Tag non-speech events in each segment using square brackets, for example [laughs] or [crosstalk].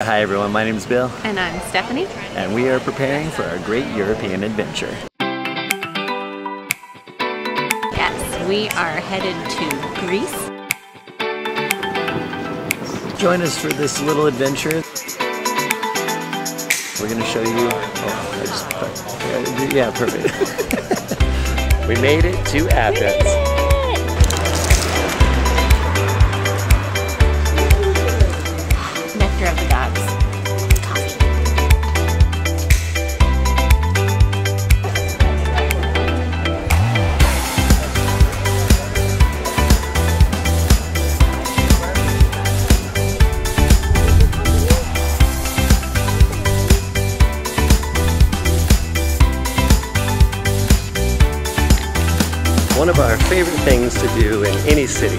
Hi everyone, my name is Bill, And I'm Stephanie. and we are preparing for our great European adventure. Yes, we are headed to Greece. Join us for this little adventure. We're gonna show you. Oh, I just yeah, perfect. [laughs] we made it to Athens. One of our favorite things to do in any city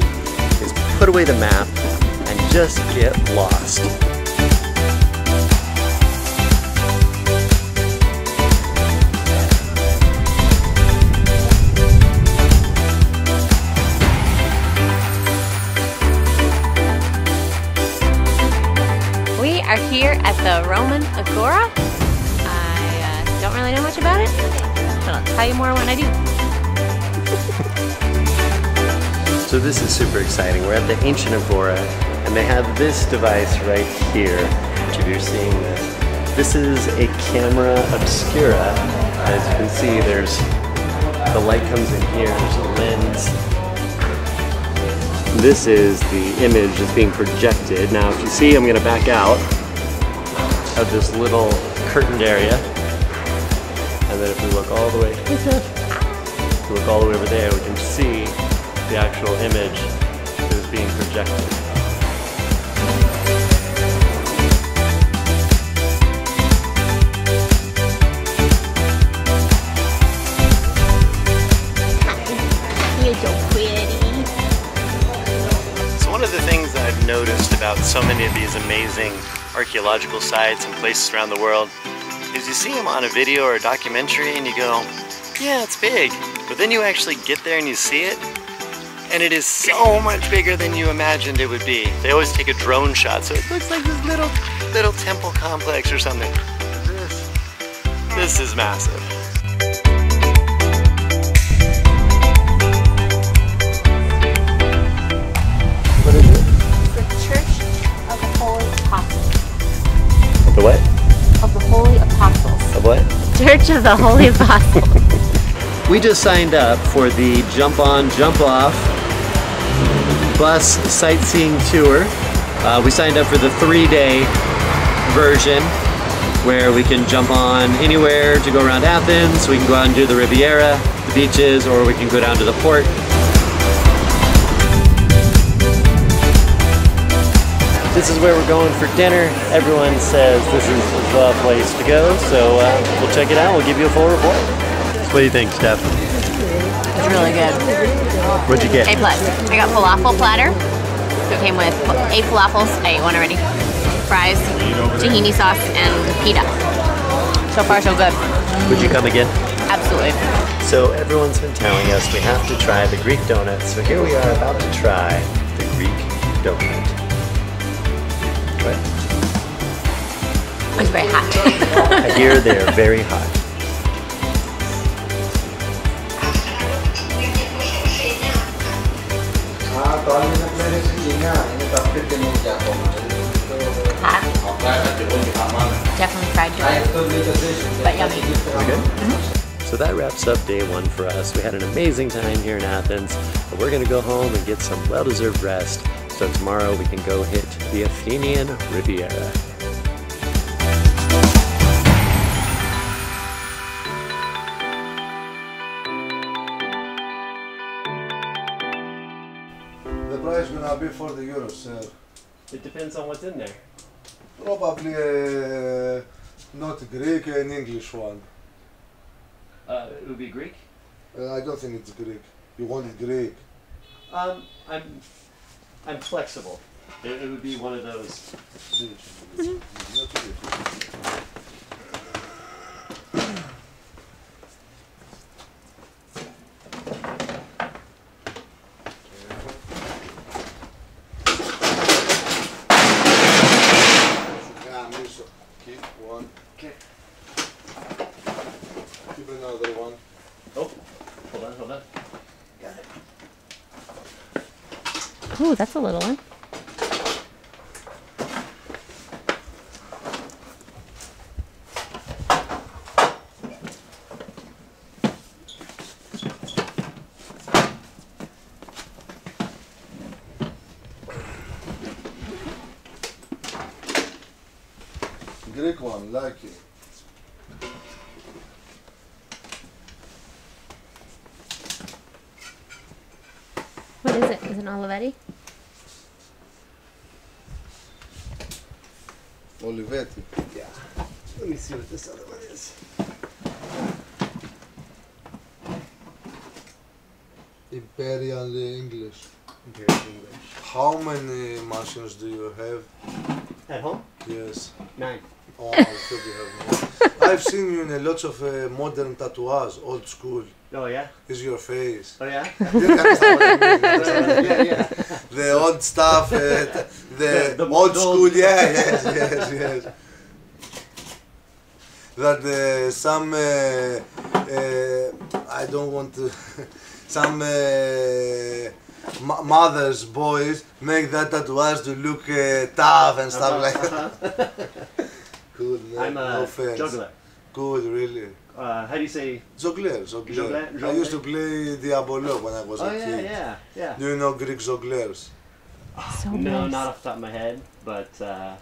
is put away the map and just get lost. We are here at the Roman Agora. I uh, don't really know much about it, but I'll tell you more when I do. So this is super exciting. We're at the ancient Agora, and they have this device right here, if you're seeing this. This is a camera obscura. As you can see, there's the light comes in here, there's a lens. This is the image that's being projected. Now if you see, I'm gonna back out of this little curtained area. And then if we look all the way, if look all the way over there, we can see the actual image that is being projected. One of the things that I've noticed about so many of these amazing archaeological sites and places around the world is you see them on a video or a documentary and you go, yeah, it's big. But then you actually get there and you see it and it is so much bigger than you imagined it would be. They always take a drone shot so it looks like this little little temple complex or something. This, this is massive. What is it? The Church of the Holy Apostles. Of The what? Of the Holy Apostles. Of what? Church of the Holy [laughs] Apostles. We just signed up for the jump on, jump off bus sightseeing tour. Uh, we signed up for the three day version where we can jump on anywhere to go around Athens. We can go out and do the Riviera, the beaches, or we can go down to the port. This is where we're going for dinner. Everyone says this is the place to go, so uh, we'll check it out. We'll give you a full report. What do you think, Steph? It's really good. What'd you get? A plus. I got falafel platter. So it came with eight falafels. I ate one already. Fries, tahini sauce, and pita. So far, so good. Would you come again? Absolutely. So everyone's been telling us we have to try the Greek donut. So here we are about to try the Greek donut. It's very hot. [laughs] I hear they're very hot. hot. Definitely fried chicken. But yummy. Good. So that wraps up day one for us. We had an amazing time here in Athens, but we're gonna go home and get some well-deserved rest. So tomorrow we can go hit the Athenian Riviera. The price gonna be for the euros, sir. It depends on what's in there. Probably uh, not Greek, an English one. Uh, it would be Greek. Uh, I don't think it's Greek. You want it Greek? Um, I'm, I'm flexible. It, it would be one of those. Mm-hmm. Not Greek. one. Okay. Keep another one. Oh, hold on, hold on. Got it. Ooh, that's a little one. Greek one, like it. What is it? Is it an Olivetti? Olivetti. Yeah. Let me see what this other one is. Imperial English. Imperial English. How many machines do you have? At home? Yes. Nine. Oh, I thought you have more. I've seen you in a lots of uh, modern tattoos, old school. Oh yeah. Is your face. Oh yeah. You understand what I mean? You understand what I mean? yeah, yeah. the old stuff, uh, the, The- the old school, old- yeah, [laughs] yes, yes, yes. That uh, some, uh, uh, I don't want to, [laughs] some uh, m- mothers, boys, make that tattooage to look uh, tough and stuff Uh-huh, like that. uh-huh. [laughs] Good, no, I'm no a offense. juggler. Good, really. Uh, how do you say? Jongleur, jongleur. Jongleur, I used to jongleur. play Diabolo when I was Oh a yeah, kid. yeah, yeah. Do you know Greek jongleurs? So No, nice. not off the top of my head, but uh,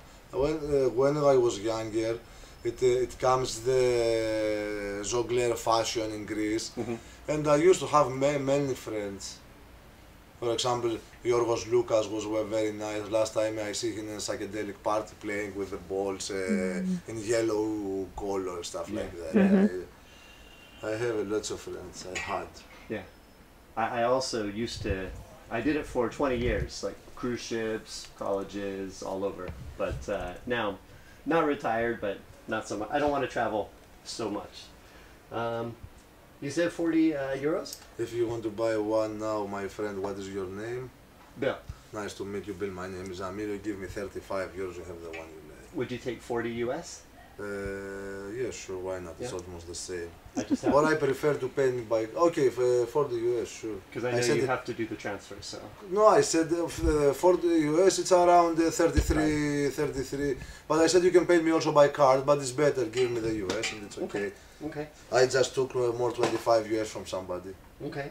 When uh, when I was younger, it uh, it comes the jongleur fashion in Greece, Mhm. and I used to have ma- many friends. For example, Yorgos Lucas was very nice. Last time I see him in a psychedelic party playing with the balls uh, in yellow color stuff like that. I, I have a lots of friends. I had. Yeah, I, I also used to. I did it for 20 years, like cruise ships, colleges, all over. But uh, now, not retired, but not so much. I don't want to travel so much. Um, you said 40 uh, euros? If you want to buy one now, my friend, what is your name? Bill, Nice to meet you, Bill. My name is Amir. You give me 35 euros, you have the one you like. would you take 40 US? Uh, yeah, sure, why not? It's Yeah. almost the same. I just have I prefer to pay me by. Okay, for, for the US, sure. because I know said you it- have to do the transfer. So No, I said uh, uh, for the US it's around uh, 33, 33. But I said you can pay me also by card, but it's better. Give me the US and it's okay. okay, I just took uh, more 25 US from somebody. okay,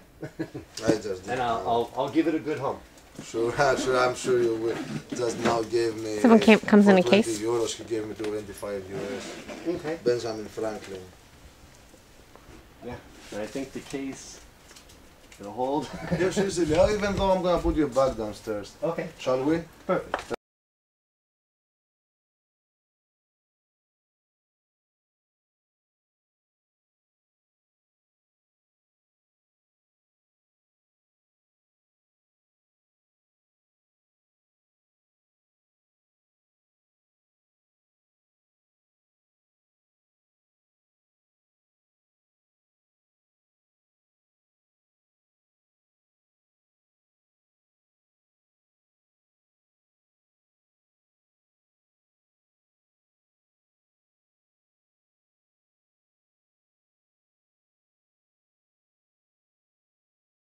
I just [laughs] did. and I'll, I'll I'll give it a good home. Sure, sure, I'm sure you will. Just now gave me. Someone came- comes in a 20 case? euros, he gave me 25 euros. Okay. Benjamin Franklin. Yeah, and I think the case will hold. yes, easily. Even though I'm gonna put you back downstairs. okay, Shall we? perfect.